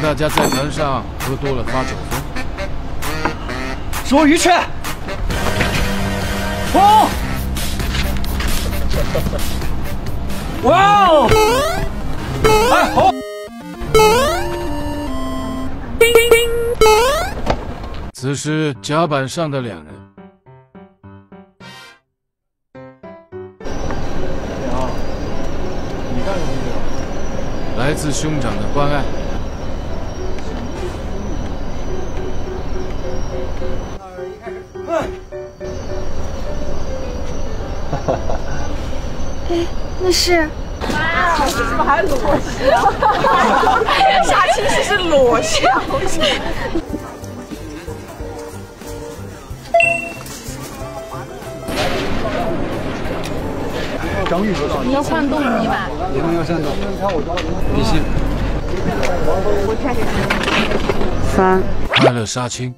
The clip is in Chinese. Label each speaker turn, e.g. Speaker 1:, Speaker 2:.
Speaker 1: 让大家在船上喝多了发酒疯。
Speaker 2: 捉鱼去！冲！哇哦！哎，好！
Speaker 1: 此时甲板上的两人，
Speaker 2: 你干什么
Speaker 1: 来自兄长的关爱。
Speaker 3: 哎，那是。
Speaker 4: 哇，为什么还裸笑？杀青师是裸笑。
Speaker 2: 张宇，
Speaker 4: 你要换动机吧？
Speaker 2: 你们要上动，必须。
Speaker 1: 三，快乐杀青。